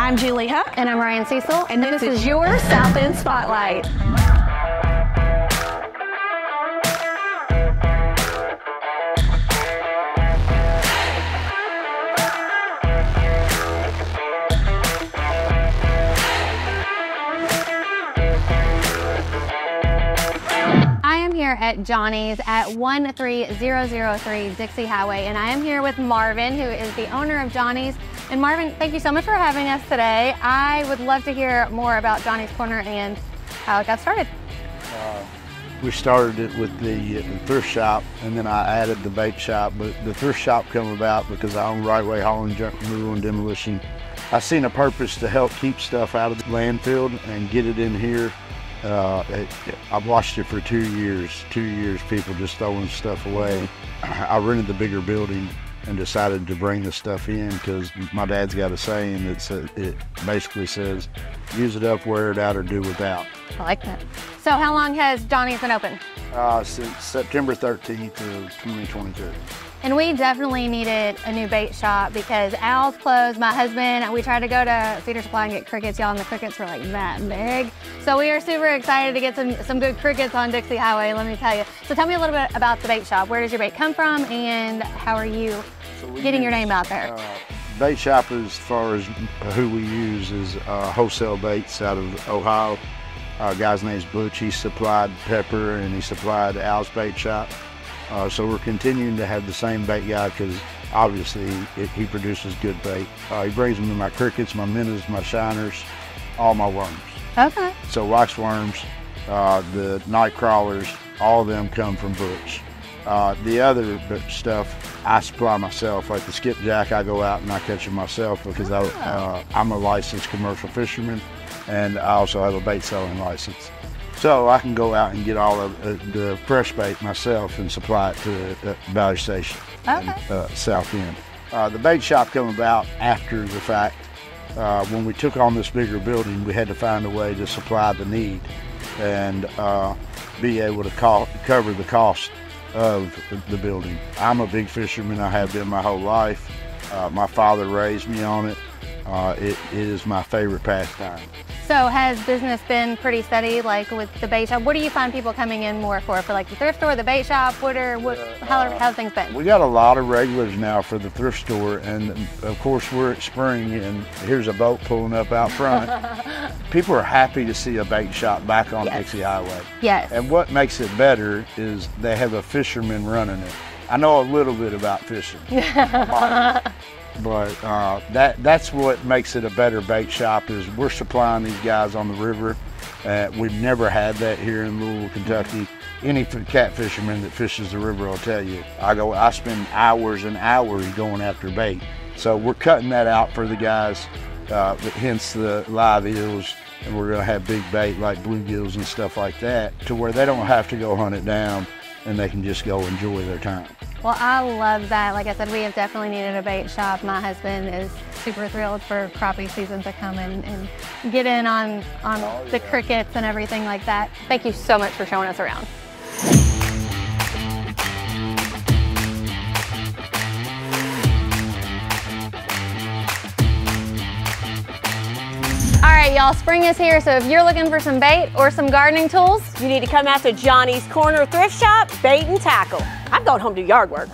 I'm Julie Huck. And I'm Ryan Cecil. And this, this is your South End Spotlight. Here at Johnny's at 13003 Dixie Highway, and I am here with Marvin, who is the owner of Johnny's. And Marvin, thank you so much for having us today. I would love to hear more about Johnny's Corner and how it got started. Uh, we started it with the, the, thrift shop, and then I added the bait shop. But the thrift shop came about because I own Right Way Hauling, Junk Removal, and Demolition. I seen a purpose to help keep stuff out of the landfill and get it in here uh, I've watched it for two years. Two years, people just throwing stuff away. I rented the bigger building and decided to bring the stuff in because my dad's got a saying that it basically says, use it up, wear it out, or do without. I like that. So how long has Johnny's been open? Uh, since September 13th of 2022. And we definitely needed a new bait shop because Al's closed. My husband, and we tried to go to Feeder Supply and get crickets, y'all, and the crickets were like that big. So we are super excited to get some, some good crickets on Dixie Highway, let me tell you. So tell me a little bit about the bait shop. Where does your bait come from and how are you so getting your name out there? Uh, bait shop as far as who we use is uh, wholesale baits out of Ohio. Our guy's name's Butch. He supplied Pepper and he supplied Al's bait shop. Uh, so we're continuing to have the same bait guy because obviously it, he produces good bait. Uh, he brings them to my crickets, my minnows, my shiners, all my worms. Okay. So wax worms, uh, the night crawlers, all of them come from Butch. Uh, the other stuff I supply myself, like the skipjack, I go out and I catch them myself because I, uh, I'm a licensed commercial fisherman and I also have a bait selling license. So I can go out and get all of uh, the fresh bait myself and supply it to the Valley Station okay. in uh, South End. Uh, the bait shop came about after the fact. Uh, when we took on this bigger building, we had to find a way to supply the need and uh, be able to cover the cost of the building. I'm a big fisherman. I have been my whole life. Uh, my father raised me on it. it, it is my favorite pastime. So has business been pretty steady, like with the bait shop? What do you find people coming in more for? For like the thrift store, the bait shop? What are what? How uh, how things been? We got a lot of regulars now for the thrift store, and of course we're at spring, and here's a boat pulling up out front. people are happy to see a bait shop back on yes. Dixie Highway. Yes. And what makes it better is they have a fisherman running it. I know a little bit about fishing. But uh, that that's what makes it a better bait shop is we're supplying these guys on the river. Uh, we've never had that here in Louisville, Kentucky. Any cat fisherman that fishes the river will tell you. I go, I spend hours and hours going after bait. So we're cutting that out for the guys, uh, hence the live eels, and we're gonna have big bait like bluegills and stuff like that, to where they don't have to go hunt it down, and they can just go enjoy their time. Well, I love that. Like I said, we have definitely needed a bait shop. My husband is super thrilled for crappie season to come in and get in on, on oh, the yeah. crickets and everything like that. Thank you so much for showing us around. All right, y'all, spring is here, so if you're looking for some bait or some gardening tools, you need to come out to Johnny's Corner Thrift Shop, Bait and Tackle. I'm going home to yard work.